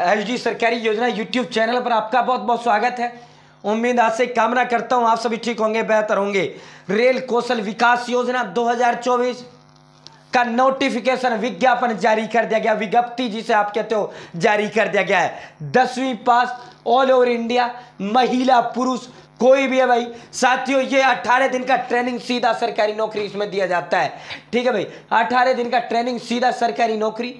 H D सरकारी योजना YouTube channel पर आपका बहुत बहुत स्वागत है। उम्मीद आज से कामना करता हूँ, आप सभी ठीक होंगे, बेहतर होंगे। रेल कौशल विकास योजना 2024 का नोटिफिकेशन विज्ञापन जारी कर दिया गया। विज्ञप्ति जिसे आप कहते हो, जारी कर दिया गया है। दसवीं पास ऑल ओवर इंडिया महिला पुरुष कोई भी है भाई। साथियों, ये 18 दिन का ट्रेनिंग सीधा सरकारी नौकरी इसमें दिया जाता है। ठीक है भाई 18 दिन का ट्रेनिंग सीधा सरकारी नौकरी।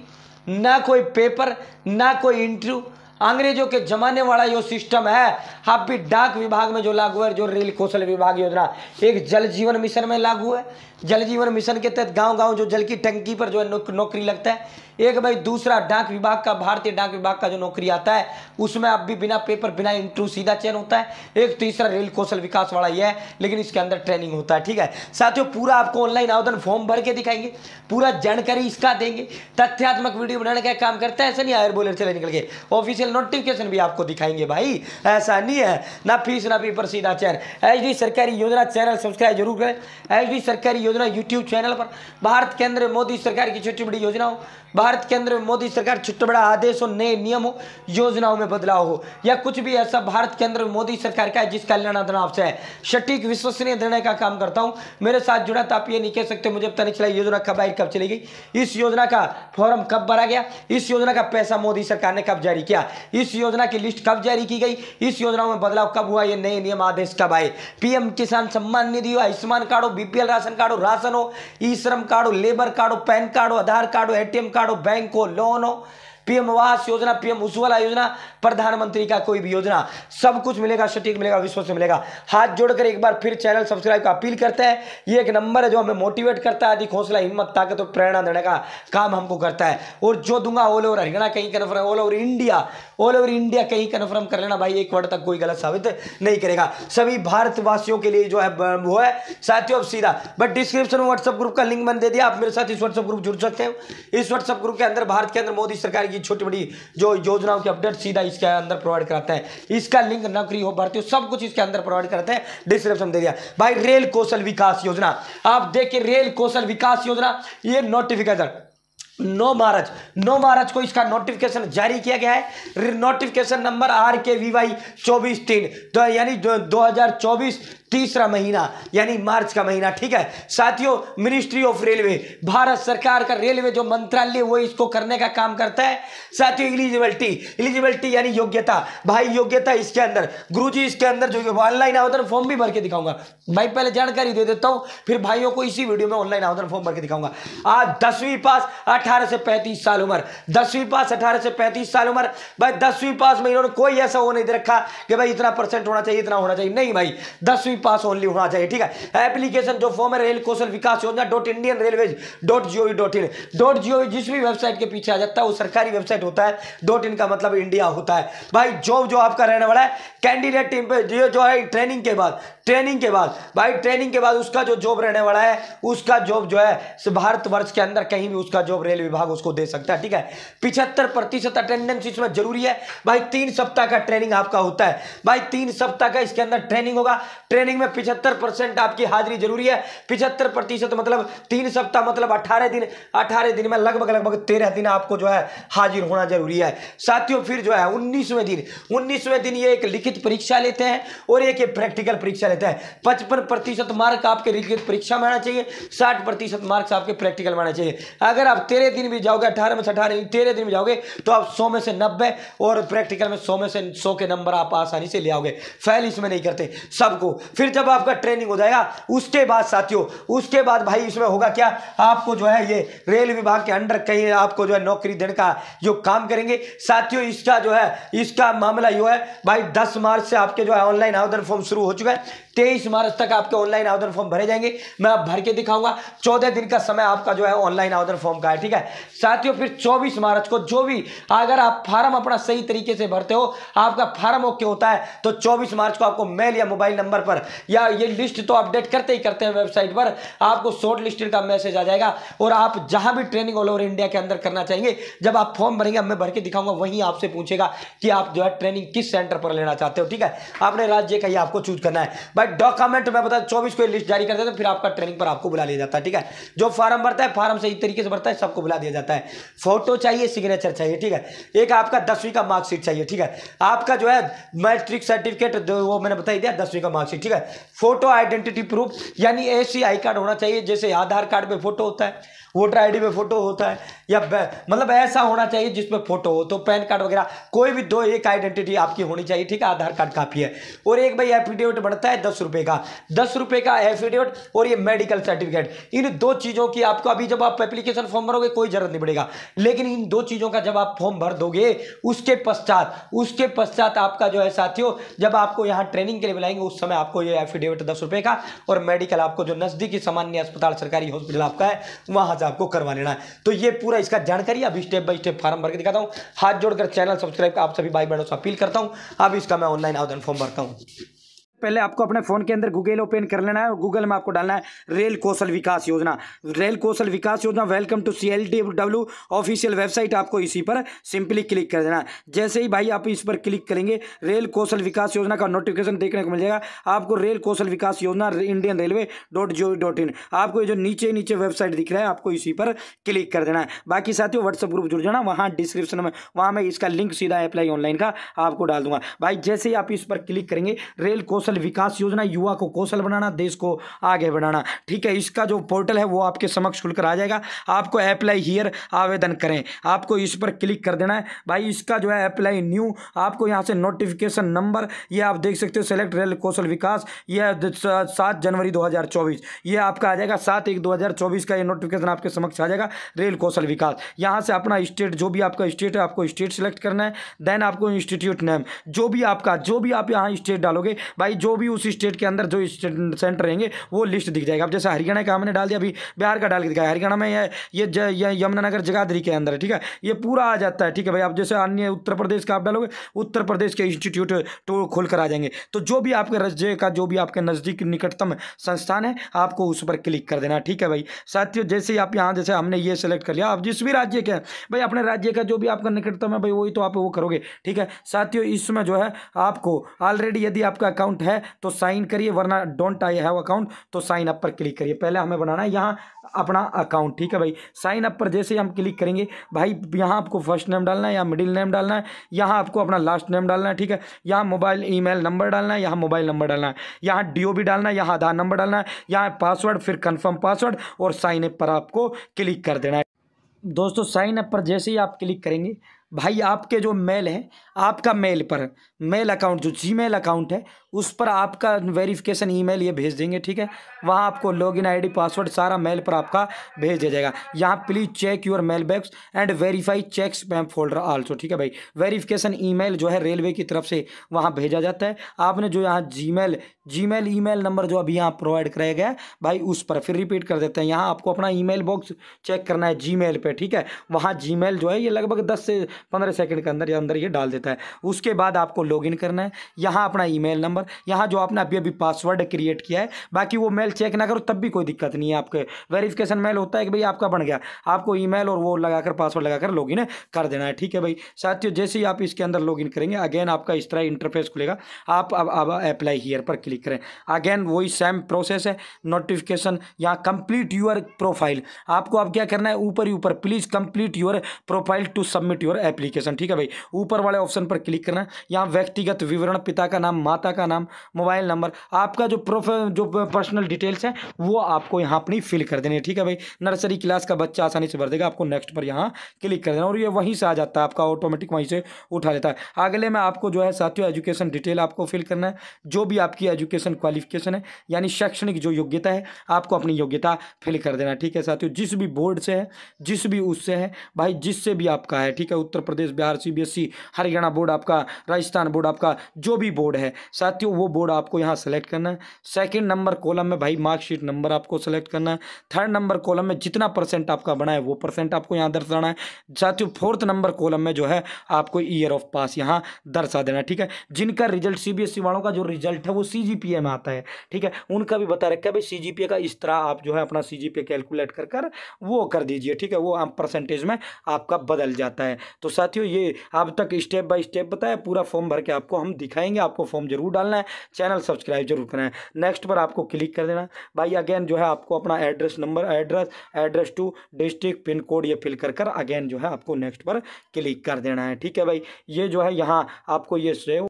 ना कोई पेपर ना कोई इंटरव्यू अंग्रेज़ों के जमाने वाला जो सिस्टम है आप भी डाक विभाग में जो लागू है, जो रेल कौशल विभाग योजना, एक जल जीवन मिशन में लागू है। जल जीवन मिशन के तहत गाँव गाँव जो जल की टंकी पर जो है नौकरी लगता है। एक भाई दूसरा डाक विभाग का, भारतीय डाक विभाग का जो नौकरी आता है, उसमें अब भी बिना पेपर, बिना इंटरव्यू सीधा चयन होता है। एक तीसरा रेल कौशल विकास वाला यह है, लेकिन इसके अंदर ट्रेनिंग होता है, ठीक है? साथियों, पूरा आपको ऑनलाइन आवेदन फॉर्म भर के दिखाएँगे, पूरा जानकारी इसका देंगे। तथ्यात्मक वीडियो बनाने का काम करता है, ऐसा नहीं आयर बोलर चले निकल के। ऑफिशियल नोटिफिकेशन भी आपको दिखाएँगे भाई। ऐसा नहीं है। ना फ़ीस, ना पेपर सीधा चयन एच सरकारी योजना चैनल सब्सक्राइब ज़रूर करें। एच सरकारी योजना यूट्यूब चैनल पर। भारत के अंदर मोदी सरकार की छोटी बड़ी योजनाओं। भारत के अंदर मोदी सरकार छोटा बड़ा आदेश हो नए नियम हो योजनाओं में बदलाव हो। या कुछ भी ऐसा भारत के अंदर मोदी सरकार का है, जिसका लेना देना आपसे है। सटीक विश्वसनीय निर्णय का काम करता हूँ। मेरे साथ जुड़ा तो आप ये नहीं कह सकते, मुझे पता नहीं चला योजना, कब आई, कब चली गई। इस योजना का फॉर्म कब भरा गया? इस योजना का पैसा मोदी सरकार ने कब जारी किया? इस योजना की लिस्ट कब जारी की गई? इस योजना में बदलाव कब हुआ? ये नए नियम आदेश कब आए? पीएम किसान सम्मान निधि हो आयुष्मान कार्ड हो बीपीएल राशन कार्ड हो राशन हो। ई श्रम कार्ड हो लेबर कार्ड हो पैन कार्ड हो आधार कार्ड हो एटीएम कार्ड हो बैंक हो, लोन हो। पीएम आवास योजना, पीएम उज्ज्वला योजना, प्रधानमंत्री का कोई भी योजना। सब कुछ मिलेगा, सटीक मिलेगा, विश्व से मिलेगा। हाथ जोड़कर एक बार फिर चैनल सब्सक्राइब का अपील करते हैं। ये एक नंबर है जो हमें मोटिवेट करता है, अधिक हौसला, हिम्मत, ताकत और प्रेरणा देने का काम हमको करता है। और जो दूँगा ऑल ओवर हरियाणा कहीं confirm all over India all over India कहीं कन्फर्म कर लेना भाई, एक वर्ड तक कोई गलत साबित नहीं करेगा। सभी भारतवासियों के लिए जो है वो है, साथियों, अब सीधा। बट डिस्क्रिप्शन में व्हाट्सअप ग्रुप का लिंक बन दे दिया, आप मेरे साथ इस व्हाट्सअप ग्रुप जुड़ सकते हैं। इस व्हाट्सअप ग्रुप के अंदर, भारत के अंदर मोदी सरकार की छोटी बड़ी जो योजनाओं की अपडेट सीधा इसके अंदर प्रोवाइड कराता है। इसका लिंक नौकरी हो, भर्ती हो, सब कुछ इसके अंदर प्रोवाइड करते हैं। डिस्क्रिप्शन दे दिया। भाई, रेल कौशल विकास योजना। आप देखिए, रेल कौशल विकास योजना, ये नोटिफिकेशन नौ मार्च। नौ मार्च को इसका नोटिफिकेशन जारी किया गया है। Notification number R K V Y चौबीस तीन। तो यानी दो हज़ार चौबीस तीसरा महीना, यानी मार्च का महीना, ठीक है? साथियों मिनिस्ट्री ऑफ़ रेलवे भारत सरकार का रेलवे जो मंत्रालय, वो इसको करने का काम करता है। साथियों इलिजिबिलिटी इलिजिबिलिटी यानी योग्यता। भाई, योग्यता इसके अंदर, गुरुजी इसके अंदर जो ऑनलाइन आवेदन फॉर्म भी भर के दिखाऊँगा। भाई, पहले जानकारी दे देता हूँ, फिर भाइयों को इसी वीडियो में ऑनलाइन आवेदन फॉर्म भर के दिखाऊँगा। आज दसवीं पास अठारह से पैंतीस साल उम्र। दसवीं पास अठारह से पैंतीस साल उम्र। भाई, दसवीं पास में इन्होंने कोई ऐसा वो नहीं दे रखा कि भाई इतना परसेंट होना चाहिए, इतना होना चाहिए। नहीं भाई, दसवीं पास ओनली होना चाहिए, ठीक है? एप्लीकेशन जो फॉर्म है rail Kaushal Vikas Yojana dot Indian railway dot G dot in dot G जिस भी वेबसाइट के पीछे आ जाता है, वो सरकारी वेबसाइट होता है. डॉट इन का मतलब इंडिया होता है. भाई जॉब जो आपका रहने वाला है कैंडिडेट टीम पे जो जो है ट्रेनिंग के बाद ट्रेनिंग के बाद, भाई ट्रेनिंग के बाद उसका जो जॉब रहने वाला है, उसका जॉब जो है भारत वर्ष के अंदर कहीं भी उसका जॉब रेल विभाग उसको दे सकता है, ठीक है? पिछहत्तर प्रतिशत अटेंडेंस इसमें ज़रूरी है. भाई, तीन सप्ताह का ट्रेनिंग आपका होता है. भाई, तीन सप्ताह का इसके अंदर ट्रेनिंग होगा. ट्रेनिंग में पिछहत्तर परसेंट आपकी हाजिरी ज़रूरी है। पिछहत्तर प्रतिशत मतलब तीन सप्ताह मतलब अठारह दिन अठारह दिन में लगभग लगभग तेरह दिन आपको जो है हाजिर होना ज़रूरी है। साथियों, फिर जो है उन्नीसवें दिन उन्नीसवें दिन ये एक लिखित परीक्षा लेते हैं और एक प्रैक्टिकल परीक्षा लेते हैं। पचपन मार्क आपके लिखित परीक्षा में आना चाहिए, साठ मार्क्स आपके प्रैक्टिकल में आना चाहिए। अगर आप तेरह दिन भी जाओगे, अठारह में से अठारह तेरह दिन में जाओगे तो आप सौ में से नब्बे और प्रैक्टिकल में सौ में से सौ के नंबर आप आसानी से ले आओगे। फेल इसमें नहीं करते। सबको फिर जब आपका ट्रेनिंग हो जाएगा, उसके बाद साथियों, उसके बाद भाई इसमें होगा क्या? आपको जो है ये रेल विभाग के अंडर कहीं आपको जो है नौकरी देने का जो काम करेंगे। साथियों, इसका जो है, इसका मामला यो है, भाई दस मार्च से आपके जो है ऑनलाइन आवेदन फॉर्म शुरू हो चुका है। तेईस मार्च तक आपके ऑनलाइन आवेदन फॉर्म भरे जाएँगे। मैं आप भर के दिखाऊँगा। चौदह दिन का समय आपका जो है ऑनलाइन आवेदन फॉर्म का है, ठीक है? साथियों, फिर चौबीस मार्च को जो भी अगर आप फार्म अपना सही तरीके से भरते हो, आपका फार्म ओके होता है तो चौबीस मार्च को आपको मेल या मोबाइल नंबर पर या ये लिस्ट तो अपडेट करते ही करते हैं वेबसाइट पर, आपको शॉर्ट लिस्टेड का मैसेज आ जाएगा और आप जहाँ भी ट्रेनिंग ऑल ओवर इंडिया के अंदर करना चाहेंगे, जब आप फॉर्म भरेंगे, मैं भर के दिखाऊँगा, वहीं आपसे पूछेगा कि आप जो है ट्रेनिंग किस सेंटर पर लेना चाहते हो, ठीक है? अपने राज्य का ही आपको चूज़ करना है। भाई डॉक्यूमेंट में बता चौबीस को लिस्ट जारी कर देते फिर आपका ट्रेनिंग पर आपको बुला लिया जाता है, ठीक है? जो फार्म भरता है फार्म सही तरीके से भरता है, सबको बुला दिया जाता है। फ़ोटो चाहिए सिग्नेचर चाहिए, ठीक है? एक आपका दसवीं का मार्कशीट चाहिए, ठीक है? आपका जो है मैट्रिक सर्टिफिकेट जो वो मैंने बता दिया, दसवीं का मार्कशीट ठीक है? फ़ोटो आइडेंटिटी प्रूफ यानी आई कार्ड होना चाहिए, जैसे आधार कार्ड पे फ़ोटो होता है। वोटर आईडी में फ़ोटो होता है, या मतलब ऐसा होना चाहिए जिसमें फ़ोटो हो। तो पैन कार्ड वगैरह, कोई भी दो, एक आइडेंटिटी आपकी होनी चाहिए, ठीक है? आधार कार्ड काफ़ी है। और एक भाई एफिडेविट बनता है दस रुपये का। दस रुपये का एफिडेविट और ये मेडिकल सर्टिफिकेट। इन दो चीज़ों की आपको अभी जब आप एप्लीकेशन फॉर्म भरोगे, कोई ज़रूरत नहीं पड़ेगा। लेकिन इन दो चीज़ों का जब आप फॉर्म भर दोगे, उसके पश्चात उसके पश्चात आपका जो है साथियों, जब आपको यहाँ ट्रेनिंग के लिए बुलाएँगे, उस समय आपको ये एफिडेविट दस रुपये का और मेडिकल आपको जो नज़दीकी सामान्य अस्पताल, सरकारी हॉस्पिटल आपका है, वहाँ से आपको करवा लेना है। तो ये पूरा इसका जानकारी अभी स्टेप बाय स्टेप फॉर्म भर के दिखाता हूँ। हाथ जोड़कर चैनल सब्सक्राइब आप सभी भाई बहनों से अपील करता हूँ। अब इसका मैं ऑनलाइन आवेदन फॉर्म भरता हूँ। पहले आपको अपने फ़ोन के अंदर गूगल ओपन कर लेना है गूगल में आपको डालना है रेल कौशल विकास योजना। Rail Kaushal Vikas Yojana welcome to C L W official website आपको इसी पर सिंपली क्लिक कर देना है। जैसे ही भाई आप इस पर क्लिक करेंगे, रेल कौशल विकास योजना का नोटिफिकेशन देखने को मिल जाएगा। आपको rail Kaushal Vikas Yojana Indian railway dot G dot in आपको जो नीचे नीचे वेबसाइट दिख रहा है, आपको इसी पर क्लिक कर देना है। बाकी साथियों व्हाट्सअप ग्रुप जुड़ जाना, वहाँ डिस्क्रिप्शन में, वहाँ मैं इसका लिंक सीधा अप्लाई ऑनलाइन का आपको डाल दूँगा। भाई जैसे ही आप इस पर क्लिक करेंगे, रेल कौशल विकास योजना युवा को कौशल बनाना, देश को आगे बढ़ाना। ठीक है, इसका जो पोर्टल है वो आपके समक्ष खुलकर आ जाएगा। आपको अप्लाई हियर आवेदन करें। आपको इस पर क्लिक कर देना है। भाई, इसका जो है अप्लाई न्यू आपको यहाँ से नोटिफिकेशन नंबर ये आप देख सकते हो सेलेक्ट रेल कौशल विकास, ये सात जनवरी दो ये आपका आ जाएगा। सात एक दो का ये नोटिफिकेशन आपके समक्ष आ जाएगा रेल कौशल विकास। यहाँ से अपना स्टेट जो भी आपका स्टेट है, आपको स्टेट सेलेक्ट करना है। देन आपको इंस्टीट्यूट नेम जो भी आपका, जो भी आप यहाँ स्टेट डालोगे, भाई जो भी उस स्टेट के अंदर जो सेंटर रहेंगे, वो लिस्ट दिख जाएगा। अब जैसे हरियाणा का हमने डाल दिया, अभी बिहार का डाल के दिखाया। हरियाणा में ये यमुनानगर, जगाधरी के अंदर, ठीक है? ये पूरा आ जाता है, ठीक है भाई? आप जैसे अन्य उत्तर प्रदेश का आप डालोगे, उत्तर प्रदेश के इंस्टीट्यूट तो खोल कर आ जाएँगे। तो जो भी आपके राज्य का, जो भी आपके नज़दीक निकटतम संस्थान है, आपको उस पर क्लिक कर देना, ठीक है भाई? साथियों, जैसे ही आप यहाँ, जैसे हमने ये सेलेक्ट कर लिया, आप जिस भी राज्य के हैं, भाई, अपने राज्य का जो भी आपका निकटतम है, भाई, वही तो आप, वो करोगे, ठीक है? साथियों, इसमें जो है, आपको ऑलरेडी यदि आपका अकाउंट है तो साइन करिए, वरना डोंट आई हैव अकाउंट तो साइन अप पर क्लिक करिए। पहले हमें बनाना है यहाँ अपना अकाउंट ठीक है भाई? साइन अप पर जैसे हम क्लिक करेंगे, भाई यहाँ आपको फ़र्स्ट नेम डालना है या मिडिल नेम डालना है, यहाँ आपको अपना लास्ट नेम डालना है, ठीक है? यहाँ मोबाइल ईमेल नंबर डालना है, यहाँ मोबाइल नंबर डालना है। यहाँ डी डालना है, यहाँ आधार नंबर डालना है, यहाँ पासवर्ड फिर कन्फर्म पासवर्ड और साइन अप पर आपको क्लिक कर देना है। दोस्तों साइन अप पर जैसे ही आप क्लिक करेंगे भाई, आपके जो मेल है, आपका मेल पर, मेल अकाउंट, जो जी मेल अकाउंट है, उस पर आपका वेरिफिकेशन ईमेल ये भेज देंगे, ठीक है? वहाँ आपको लॉगिन आईडी, पासवर्ड, सारा मेल पर आपका भेज दिया जाएगा। यहाँ please check your mail bags and verify check spam folder also ठीक है भाई? वेरिफिकेशन ईमेल जो है रेलवे की तरफ़ से वहाँ भेजा जाता है। आपने जो यहाँ Gmail Gmail e number जो अभी यहाँ प्रोवाइड कराया गया है, भाई, उस पर फिर रिपीट कर देते हैं। यहाँ आपको अपना ई बॉक्स चेक करना है जी मेल ठीक है? वहाँ जी जो है, ये लगभग दस से पंद्रह सेकंड के अंदर या अंदर ये डाल देता है। उसके बाद आपको लॉगिन करना है। यहाँ अपना ईमेल नंबर यहाँ जो आपने अभी अभी पासवर्ड क्रिएट किया है, बाकी वो मेल चेक ना करो, तब भी कोई दिक्कत नहीं है आपके। वेरिफिकेशन मेल होता है कि भाई आपका बन गया। आपको ईमेल और वो लगाकर पासवर्ड लगाकर लॉगिन कर देना है। ठीक है भाई? साथियों, जैसे ही आप इसके अंदर लॉगिन करेंगे अगेन आपका इस तरह इंटरफेस खुलेगा। आप अब अब अप्लाई हियर पर क्लिक करें। अगेन वही सेम प्रोसेस है। नोटिफिकेशन यहाँ कंप्लीट यूर प्रोफ़ाइल आपको अब क्या करना है? ऊपर ही ऊपर please complete your profile to submit your application ठीक है भाई? ऊपर वाले ऑप्शन पर क्लिक करना। यहाँ व्यक्तिगत विवरण, पिता का नाम, माता का नाम मोबाइल नंबर आपका जो प्रोफ जो पर्सनल डिटेल्स है, वो आपको यहाँ अपनी फिल कर देनी है, ठीक है भाई? नर्सरी क्लास का बच्चा आसानी से भर देगा, आपको नेक्स्ट पर यहाँ क्लिक कर देना। और ये वहीं से आ जाता है, आपका ऑटोमेटिक वहीं से उठा लेता है। अगले में आपको जो है साथियों एजुकेशन डिटेल आपको फिल करना है। जो भी आपकी एजुकेशन क्वालिफिकेशन है, यानी शैक्षणिक जो योग्यता है, आपको अपनी योग्यता फिल कर देना ठीक है साथियों? जिस भी बोर्ड से है, जिस भी उससे है, भाई, जिससे भी आपका है, ठीक है? उत्तर प्रदेश, बिहार सीबीएसई हरियाणा बोर्ड आपका, राजस्थान बोर्ड आपका, जो भी बोर्ड है। साथियों, वो बोर्ड आपको यहाँ सेलेक्ट करना है। सेकंड नंबर कॉलम में भाई मार्कशीट नंबर आपको सेलेक्ट करना है। थर्ड नंबर कॉलम में जितना परसेंट आपका बना है, वो परसेंट आपको यहाँ दर्शाना है। साथियों फोर्थ नंबर कॉलम में जो है, आपको ईयर ऑफ़ पास यहाँ दर्शा देना ठीक है? जिनका रिज़ल्ट सीबीएसई वालों का जो रिज़ल्ट है, वो सीजीपीए में आता है, ठीक है? उनका भी बता रखा है, भाई सीजीपीए का इस तरह आप जो है अपना सीजीपीए कैलकुलेट कर कर, वो कर दीजिए, ठीक है? वो परसेंटेज में आपका बदल जाता है। तो साथियों, ये अब तक स्टेप बाय स्टेप बताया, पूरा फॉर्म भर के आपको हम दिखाएँगे, आपको फॉर्म ज़रूर डालना है, चैनल सब्सक्राइब ज़रूर करना है। नेक्स्ट पर आपको क्लिक कर देना। भाई, अगेन जो है आपको अपना address number, address address to district, pin code ये फिल कर कर अगेन जो है आपको नेक्स्ट पर क्लिक कर देना है। ठीक है भाई, ये जो है यहाँ आपको ये सेव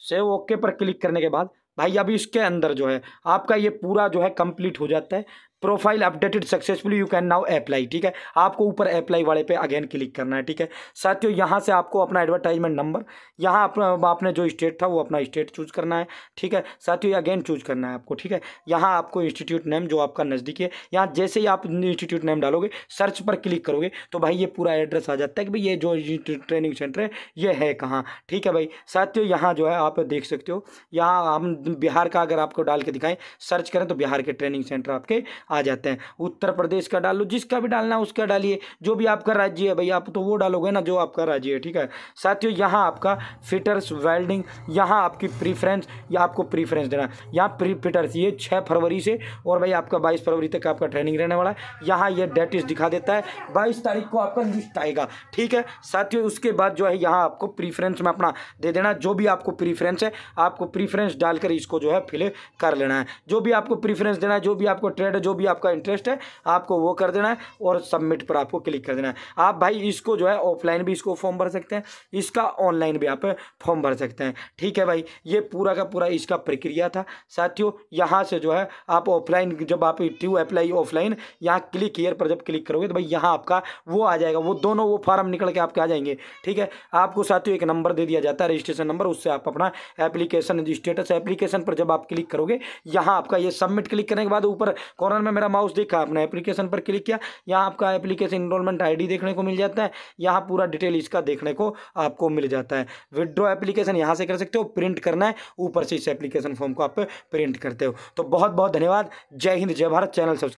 सेव ओके पर क्लिक करने के बाद, भाई अभी इसके अंदर जो है आपका ये पूरा जो है कंप्लीट हो जाता है। Profile updated successfully you can now apply, ठीक है? आपको ऊपर अप्लाई वाले पे अगेन क्लिक करना है, ठीक है? साथियों, यहाँ से आपको अपना एडवर्टाइजमेंट नंबर यहाँ अपना आपने जो स्टेट था वो अपना स्टेट चूज़ करना है, ठीक है? साथियों अगेन चूज़ करना है आपको, ठीक है? यहाँ आपको इंस्टीट्यूट नेम जो आपका नज़दीकी है, यहाँ जैसे ही आप इंस्टीट्यूट नेम डालोगे सर्च पर क्लिक करोगे तो भाई ये पूरा एड्रेस आ जाता है कि भाई ये जो ट्रेनिंग सेंटर है, ये है कहाँ, ठीक है भाई? साथियों, यहाँ जो है आप देख सकते हो, यहाँ हम बिहार का अगर आपको डाल के दिखाएँ सर्च करें तो बिहार के ट्रेनिंग सेंटर आपके आ जाते हैं। उत्तर प्रदेश का डाल जिसका भी डालना है उसका डालिए। जो भी आपका राज्य है भाई, आप तो वो डालोगे ना जो आपका राज्य है, ठीक है? साथियों, यहाँ आपका फिटर्स वेल्डिंग यहाँ आपकी प्रीफ्रेंस या आपको प्रीफ्रेंस देना यहाँ प्री फिटर्स ये छः फरवरी से और भाई आपका बाईस फरवरी तक आपका ट्रेनिंग रहने वाला है। यहाँ ये डेट इस दिखा देता है। बाईस तारीख को आपका लिस्ट आएगा, ठीक है? साथियों, उसके बाद जो है यहाँ आपको प्रीफ्रेंस में अपना दे देना। जो भी आपको प्रीफ्रेंस है, आपको प्रीफ्रेंस डालकर इसको जो है फिल कर लेना है। जो भी आपको प्रीफ्रेंस देना है, जो भी आपको ट्रेड है जो भी आपका इंटरेस्ट है, आपको वो कर देना है और सबमिट पर आपको क्लिक कर देना है। आप भाई इसको जो है ऑफलाइन भी इसको फॉर्म भर सकते हैं, इसका ऑनलाइन भी आप फॉर्म भर सकते हैं। ठीक है भाई, ये पूरा का पूरा इसका प्रक्रिया था। साथियों, यहाँ से जो है आप ऑफलाइन जब आप ट्यू अप्लाई ऑफलाइन यहाँ क्लिक ईयर पर जब क्लिक करोगे तो भाई यहाँ आपका वो आ जाएगा, वो दोनों वो फार्म निकल के आपके आ जाएँगे। ठीक है, आपको साथियों एक नंबर दे दिया जाता है रजिस्ट्रेशन नंबर उससे आप अपना एप्लीकेशन स्टेटस एप्लीकेशन पर जब आप क्लिक करोगे, यहाँ आपका ये सबमिट क्लिक करने के बाद ऊपर कॉर्नर में मेरा माउस देखा आपने एप्लीकेशन पर क्लिक किया, यहाँ आपका एप्लीकेशन इनरोलमेंट आईडी देखने को मिल जाता है, यहाँ पूरा डिटेल इसका देखने को आपको मिल जाता है। विड्रॉ एप्लीकेशन यहाँ से कर सकते हो प्रिंट करना है, ऊपर से इस एप्लीकेशन फॉर्म को आप प्रिंट करते हो। तो बहुत बहुत धन्यवाद, जय हिंद, जय भारत चैनल सब्सक्राइब